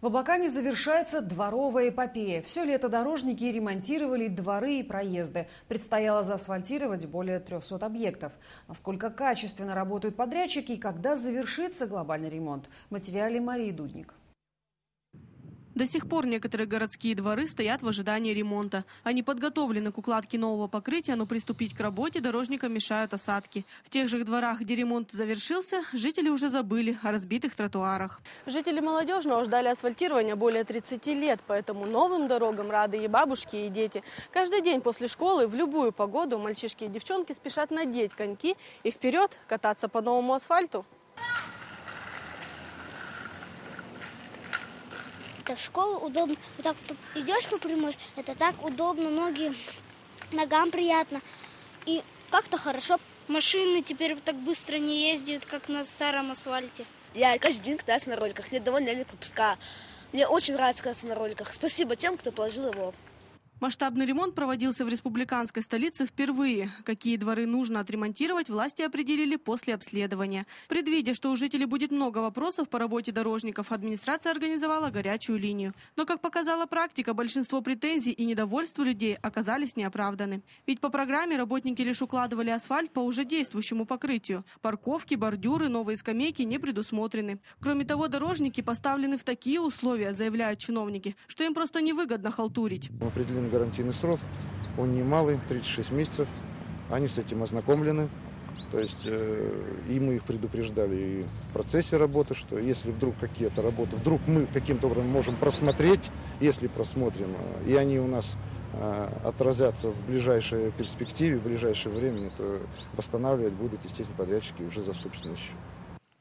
В Абакане завершается дворовая эпопея. Все лето дорожники ремонтировали дворы и проезды. Предстояло заасфальтировать более 300 объектов. Насколько качественно работают подрядчики и когда завершится глобальный ремонт? В материале Марии Дудник. До сих пор некоторые городские дворы стоят в ожидании ремонта. Они подготовлены к укладке нового покрытия, но приступить к работе дорожникам мешают осадки. В тех же дворах, где ремонт завершился, жители уже забыли о разбитых тротуарах. Жители Молодежного ждали асфальтирования более 30 лет, поэтому новым дорогам рады и бабушки, и дети. Каждый день после школы в любую погоду мальчишки и девчонки спешат надеть коньки и вперед кататься по новому асфальту. Это в школу удобно. Вот так идешь по прямой, это так удобно, ноги, ногам приятно. И как-то хорошо. Машины теперь так быстро не ездят, как на старом асфальте. Я каждый день катаюсь на роликах. Мне довольно пропуска. Мне очень нравится кататься на роликах. Спасибо тем, кто положил его. Масштабный ремонт проводился в республиканской столице впервые. Какие дворы нужно отремонтировать, власти определили после обследования. Предвидя, что у жителей будет много вопросов по работе дорожников, администрация организовала горячую линию. Но, как показала практика, большинство претензий и недовольства людей оказались неоправданы. Ведь по программе работники лишь укладывали асфальт по уже действующему покрытию. Парковки, бордюры, новые скамейки не предусмотрены. Кроме того, дорожники поставлены в такие условия, заявляют чиновники, что им просто невыгодно халтурить гарантийный срок, он немалый, 36 месяцев. Они с этим ознакомлены. То есть э, и мы их предупреждали и в процессе работы, что если вдруг какие-то работы, вдруг мы каким-то образом можем просмотреть, если просмотрим, э, и они у нас э, отразятся в ближайшей перспективе, в ближайшее время, то восстанавливать будут, естественно, подрядчики уже за собственный счет.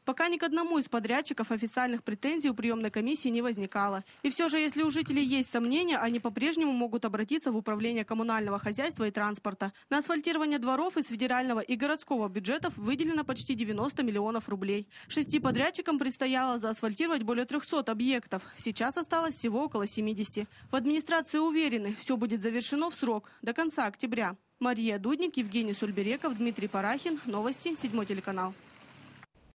Пока ни к одному из подрядчиков официальных претензий у приемной комиссии не возникало. И все же, если у жителей есть сомнения, они по-прежнему могут обратиться в Управление коммунального хозяйства и транспорта. На асфальтирование дворов из федерального и городского бюджетов выделено почти 90 миллионов рублей. Шести подрядчикам предстояло заасфальтировать более 300 объектов. Сейчас осталось всего около 70. В администрации уверены, все будет завершено в срок, до конца октября. Мария Дудник, Евгений Сульбереков, Дмитрий Парахин. Новости, седьмой телеканал.